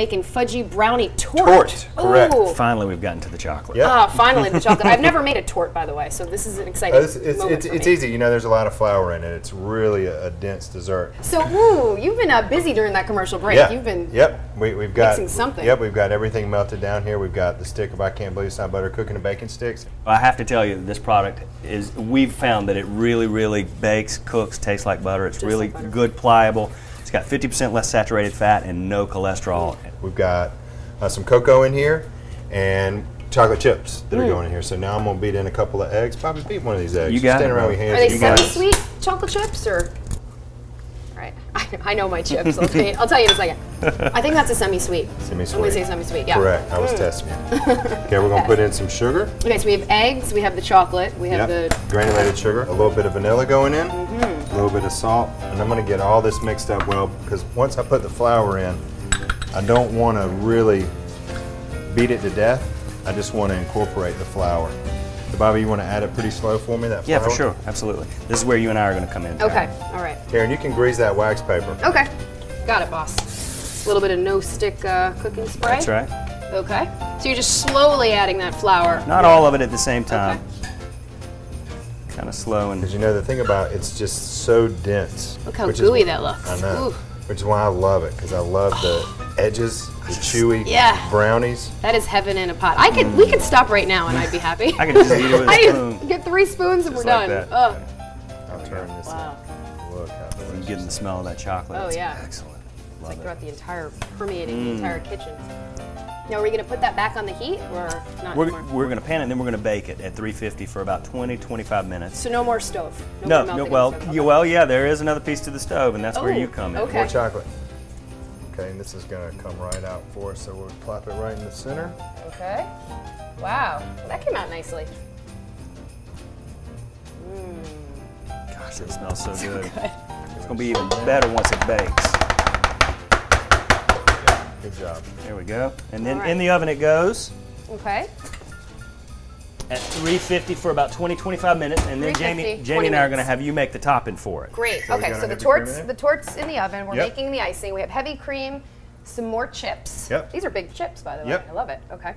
Making fudgy brownie torte. Torte, correct. Ooh. Finally, we've gotten to the chocolate. Yep. Ah, finally the chocolate. I've never made a torte, by the way, so this is an exciting Uh, It's, it's, moment it's, for it's me. easy. You know, there's a lot of flour in it. It's really a, a dense dessert. So, ooh, you've been uh, busy during that commercial break. Yeah. You've been. Yep. We, we've got. mixing something. Yep. We've got everything melted down here. We've got the stick of I can't believe it's not butter cooking and baking sticks. I have to tell you, this product is, we've found that it really, really bakes, cooks, tastes like butter. It's really like butter. good, pliable. It's got 50% less saturated fat and no cholesterol. We've got uh, some cocoa in here and chocolate chips that are Mm. going in here. So now I'm gonna beat in a couple of eggs. Probably beat one of these eggs. You got Stand it, around with your Are hands. they You got it. semi-sweet chocolate chips or? All right, I, I know my chips. I'll tell, you, I'll tell you in a second. I think that's a semi-sweet. Semi-sweet. I'm gonna say semi-sweet. Yeah. Correct. I was Mm. testing you. okay, we're gonna put in some sugar. Okay, so we have eggs. We have the chocolate. We have Yep. the. Granulated sugar. A little bit of vanilla going in. Mm-hmm. A little bit of salt. And I'm gonna get all this mixed up well because once I put the flour in, I don't want to really beat it to death. I just want to incorporate the flour. So Bobby, you want to add it pretty slow for me? That Yeah, for sure. Absolutely. This is where you and I are going to come in. Okay. All right. Karen, you can grease that wax paper. Okay. Got it, boss. A little bit of no-stick uh, cooking spray. That's right. Okay. So you're just slowly adding that flour. Not all of it at the same time. Kind of slow and Because you know the thing about it's just so dense. Look how which is gooey wh- that looks. I know. Ooh. Which is why I love it because I love the oh. edges, the chewy Yeah. brownies. That is heaven in a pot. I could. We could stop right now, and I'd be happy. I could just eat it with a I spoon. just get three spoons and Just we're like done. that. Ugh. I'll turn this. Wow. up. Look how I'm getting the smell of that chocolate. Oh, It's yeah. Excellent. It's Love like it. throughout the entire, permeating the Mm. entire kitchen. Now, are we going to put that back on the heat or not We're, anymore? we're going to pan it and then we're going to bake it at 350 for about 20, 25 minutes. So no more stove. No, more no, well, stove. yeah, well, yeah, there is another piece to the stove, and that's where Oh, you come in. okay. More chocolate. Okay, and this is going to come right out for us, so we'll plop it right in the center. Okay. Wow. That came out nicely. Mmm. Gosh, that smells so good. It's going to be even better once it bakes. Good job. There we go. And then All right. in the oven it goes Okay. at 350 for about 20, 25 minutes, and then Jamie, Jamie and I are going to have you make the topping for it. Great. So okay, so the heavy tortes, in the tortes in the oven. We're Yep. making the icing. We have heavy cream, some more chips. Yep. These are big chips, by the way. Yep. I love it. Okay.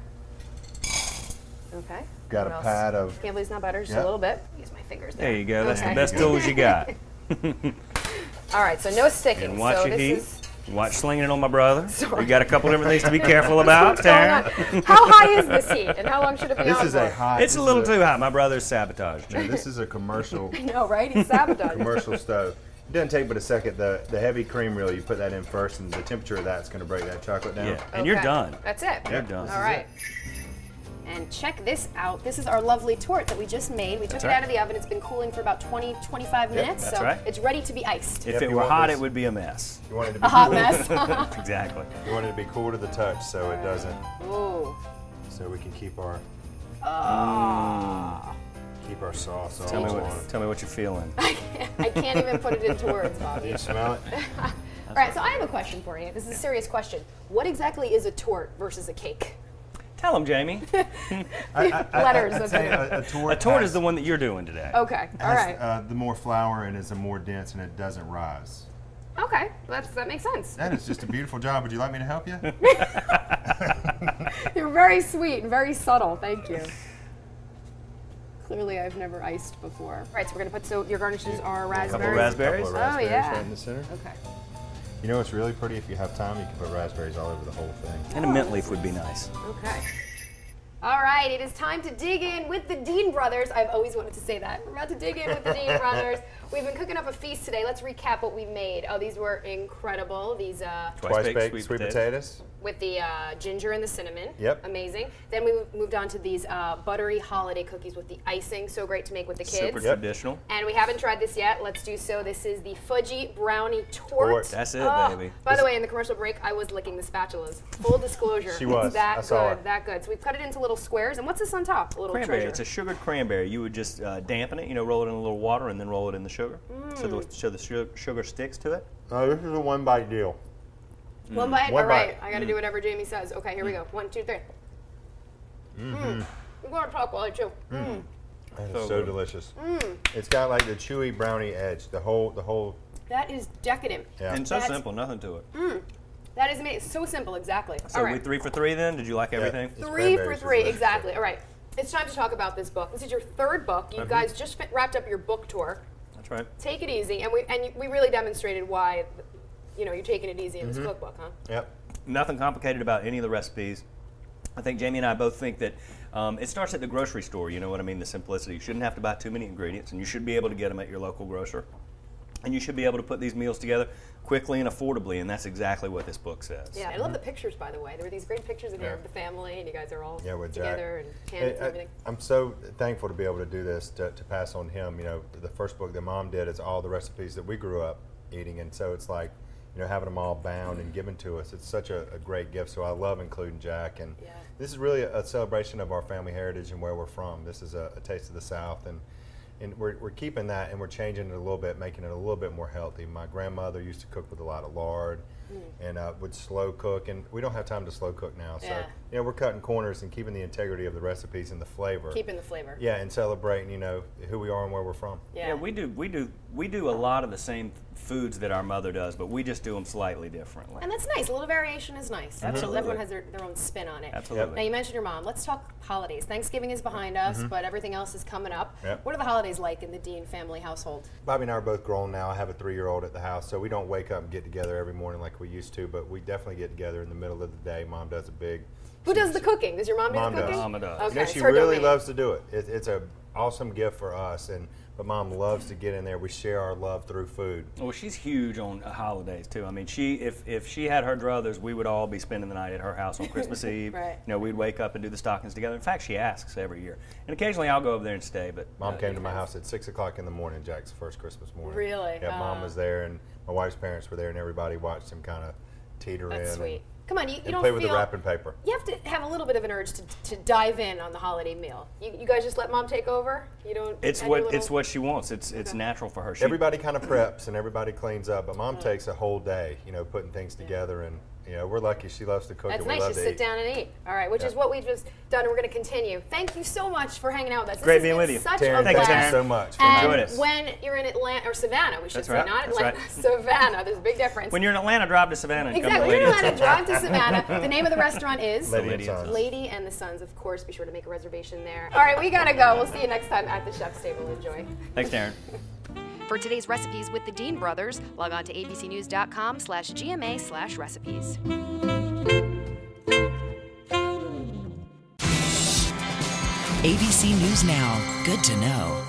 Okay. Got What a else? pad of- Can't believe it's not butter. Just Yep. a little bit. Use my fingers. There, There you go. That's Okay. the best tools you got. All right. So no sticking. And watch so your this heat. Is Watch slinging it on my brother. Sorry. We got a couple different things to be careful about. what's going Taryn. on. How high is this heat, and how long should it be This on is for? a hot. It's a little is too hot. My brother's sabotaged. No, this is a commercial No, right? He's sabotaging. commercial stove. It doesn't take but a second. The the heavy cream reel, you put that in first, and the temperature of that's going to break that chocolate down. Yeah, and you're done. That's it. You're done. All right. And check this out. This is our lovely torte that we just made. We took That's it right. out of the oven. It's been cooling for about 20, 25 minutes. that's so right. it's ready to be iced. If Yep, it were hot, this- it would be a mess. You want it to be A hot cool. mess. Exactly. You want it to be cool to the touch, so it doesn't. Ooh. So we can keep our Ah. keep our sauce all Tell me on what. Tell me what you're feeling. I can't even put it into words, Do Bobby. you smell it? All right, so I have a question for you. This is a serious question. What exactly is a torte versus a cake? Tell them, Jamie. I, I, I, Letters, I, I tell okay. a, a torte. A torte has- is the one that you're doing today. Okay, all has, right. Uh, the more flour and it's a more dense and it doesn't rise. Okay, that's, that makes sense. That is just a beautiful job. Would you like me to help you? You're very sweet and very subtle. Thank you. Clearly, I've never iced before. All right, so we're gonna put so your garnishes are Couple raspberries. raspberries. Couple of Oh, raspberries yeah. right in the center. Okay. You know what's really pretty? If you have time, you can put raspberries all over the whole thing. And a mint leaf would be nice. Okay. All right, it is time to dig in with the Deen brothers. I've always wanted to say that. We're about to dig in with the Deen brothers. We've been cooking up a feast today. Let's recap what we made. Oh, these were incredible. These uh, Twice baked sweet sweet potatoes. potatoes. with the uh, ginger and the cinnamon. Yep. Amazing. Then we moved on to these uh, buttery holiday cookies with the icing. So great to make with the kids. Super Yep. traditional. And we haven't tried this yet. Let's do so. This is the fudgy brownie torte. Torte. That's it, Oh, baby. By the way, in the commercial break, I was licking the spatulas. Full disclosure. She was. It's that I saw good. her. That good. So we've cut it into little squares. And what's this on top? A little Cranberry. treasure. It's a sugared cranberry. You would just uh, dampen it, you know, roll it in a little water, and then roll it in the sugar, so Mm. the so the sugar sticks to it. This is a one bite deal. One bite. One All right. bite. I got to do whatever Jamie says. Okay, here we go. One, two, three. Mm. I'm going to talk while I chew. Mm. That is So so, good. delicious. It's got like the chewy brownie edge. The whole, the whole. That is decadent. Yeah. And so That's- simple, nothing to it. Mmm. That is amazing. So simple, exactly. So All we three for three then? Did you like everything? It's Three for three, exactly. All right. It's time to talk about this book. This is your third book. Mm-hmm. You guys just fi- wrapped up your book tour. That's right. Take it easy, and we and we really demonstrated why, you know, you're taking it easy in Mm-hmm. this cookbook, huh? Yep. Nothing complicated about any of the recipes. I think Jamie and I both think that um, it starts at the grocery store. You know what I mean? The simplicity. You shouldn't have to buy too many ingredients, and you should be able to get them at your local grocer. And you should be able to put these meals together quickly and affordably, and that's exactly what this book says. Yeah, I love the pictures, by the way. There were these great pictures in here Yeah. of the family, and you guys are all Yeah, with Jack. and Hey, and I- everything. I'm so thankful to be able to do this to, to pass on him. You know, the first book that mom did is all the recipes that we grew up eating, and so it's like, you know, having them all bound and given to us. It's such a, a great gift. So I love including Jack, and Yeah. this is really a, a celebration of our family heritage and where we're from. This is a, a taste of the South, and and we're, we're keeping that and we're changing it a little bit, making it a little bit more healthy. My grandmother used to cook with a lot of lard and uh, would slow cook, and we don't have time to slow cook now. So, Mm. Yeah. You know, we're cutting corners and keeping the integrity of the recipes and the flavor. Keeping the flavor. yeah, and celebrating, you know, who we are and where we're from. Yeah. Yeah, we do. We do. We do a lot of the same foods that our mother does, but we just do them slightly differently. And that's nice. A little variation is nice. Absolutely. Everyone has their, their own spin on it. Absolutely. Now, you mentioned your mom. Let's talk holidays. Thanksgiving is behind us, but everything else is coming up. Mm-hmm. Yep. What are the holidays like in the Deen family household? Bobby and I are both grown now. I have a three-year-old at the house, so we don't wake up and get together every morning like we used to. But we definitely get together in the middle of the day. Mom does a big. Who does the cooking? Does your mom do Mom the does. cooking? Mama does. Okay, You know, she really domain. loves to do it. it. It's a awesome gift for us, and but mom loves to get in there. We share our love through food. Well, she's huge on uh, holidays too. I mean, she if if she had her druthers, we would all be spending the night at her house on Christmas Eve. Right. You know, we'd wake up and do the stockings together. In fact, she asks every year, and occasionally I'll go over there and stay. But Mom uh, came to my house at six o'clock in the morning. Jack's first Christmas morning. Really? Yeah, mom Ah. was there, and my wife's parents were there, and everybody watched him kind of teeter That's in. sweet. And, Come on, you, you and don't play feel. with the wrapping paper. You have to have a little bit of an urge to, to dive in on the holiday meal. You, you guys just let mom take over. You don't. It's what little- it's what she wants. It's it's Okay. natural for her. She, Everybody kind of preps and everybody cleans up, but mom mm. takes a whole day, you know, putting things together. And you know, we're lucky. She loves to cook, That's and we nice. love Just to sit eat. down and eat. All right, which is what we've just done, and we're going to continue. Thank you so much for hanging out with us. This Great has being been with you. Such Taryn, a Thank you, thank blast. you so much. For And Enjoyed it. when you're in Atlanta or Savannah, we should That's say, right, not Atlanta, right. Savannah. There's a big difference. when you're in Atlanta, drive to Savannah. And exactly, when you're in Lady Atlanta, drive to Savannah. The name of the restaurant is Lady, Lady and and Sons. Lady and the Sons. Of course, be sure to make a reservation there. All right, we gotta go. We'll see you next time at the Chef's Table. Enjoy. Thanks, Taryn. For today's recipes with the Deen Brothers, log on to abcnews.com slash GMA slash recipes. ABC News Now. Good to know.